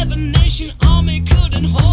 Seven Nation Army couldn't hold.